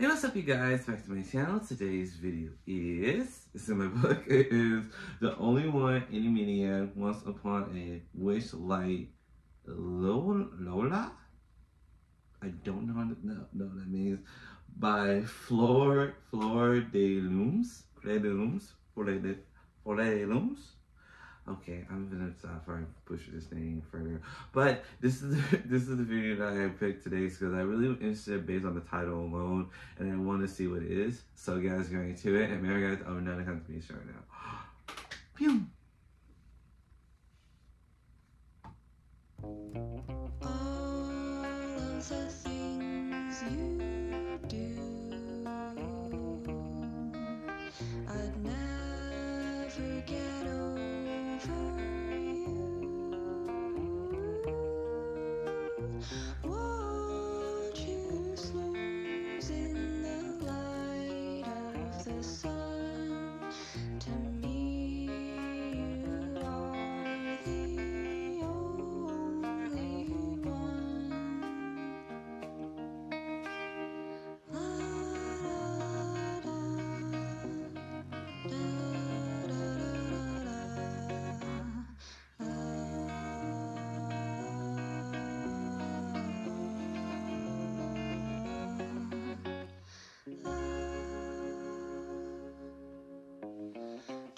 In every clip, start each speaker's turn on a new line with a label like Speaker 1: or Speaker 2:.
Speaker 1: Hey, what's up you guys? Back to my channel. Today's video is, it's in my book, it is The Only One Animatic Once Upon a Witchlight Lola? I don't know what, no, no, that means by Flor, Flor de llums, Flor de llums, Flor de, Flor de llums. Okay, I'm gonna stop before I push this name further. But this is the, this is the video that I picked today because I really interested based on the title alone, and I want to see what it is. So guys, going into it, and remember guys, I'm not to be right now. Pew.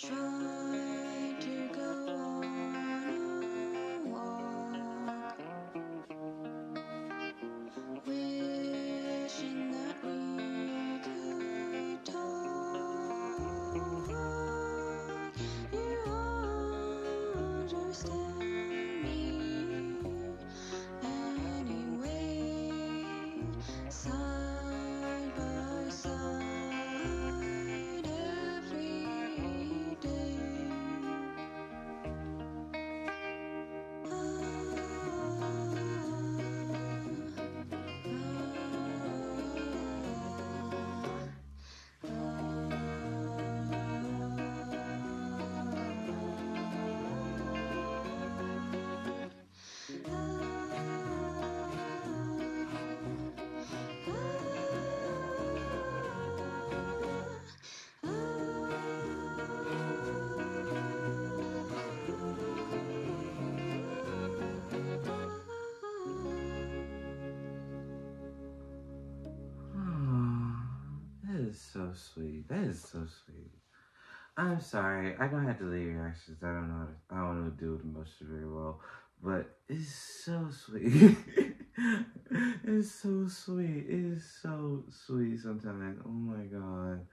Speaker 1: try sweet. That is so sweet. I'm sorry. I don't have to leave reactions. I don't know. To, I don't know to do with emotion very well. But it's so sweet. it's so sweet. It's so sweet sometimes. Oh my god.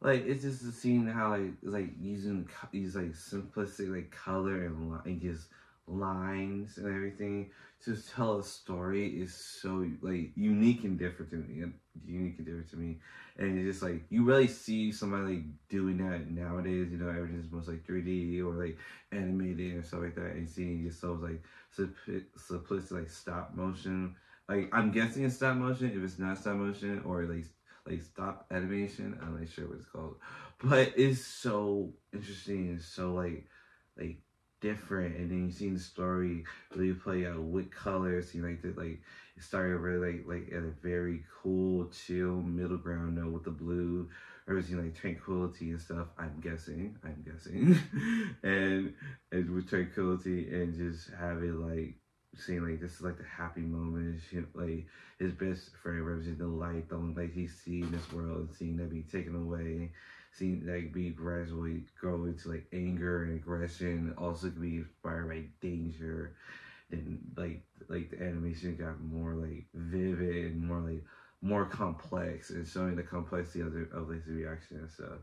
Speaker 1: Like it's just the scene how like like using these like simplistic like color and, and just lines and everything to tell a story is so like unique and different to me unique and different to me. And it's just like you really see somebody like doing that nowadays you know everything's most like 3d or like animated and stuff like that and seeing so like simplistic like stop motion. Like i'm guessing it's stop motion. If it's not stop motion or like like stop animation i'm not sure what it's called. But it's so interesting and so like like different and then you see the story really play out with colors you like that like it started really like like at a very cool chill middle ground note with the blue everything like tranquility and stuff i'm guessing i'm guessing. And and with tranquility and just have it like seeing like this is like the happy moment like his best friend representing the light the only light he's seen in this world and seeing that be taken away seeing like be gradually grow into like anger and aggression also can be inspired by danger. And like like the animation got more like vivid and more like more complex and showing the complexity of, the, of his reaction and stuff.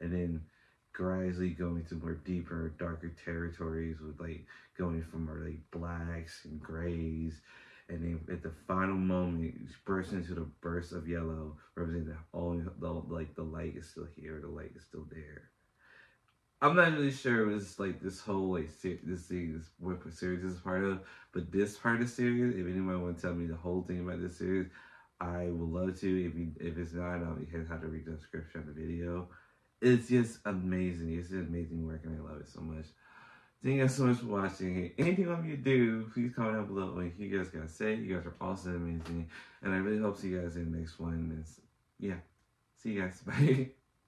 Speaker 1: And then gradually going to more deeper darker territories with like going from more like blacks and grays. And then at the final moment burst into the burst of yellow representing all the like the light is still here the light is still there. I'm not really sure it was like this whole like this thing is what series is part of but this part of the series if anyone want to tell me the whole thing about this series i would love to. If you, if it's not i'll be how to read the description of the video it's just amazing it's just amazing work and i love it so much Thank you guys so much for watching. Anything of you do, please comment down below what you guys gotta say. You guys are awesome amazing. And I really hope to see you guys in the next one. It's yeah. See you guys. Bye.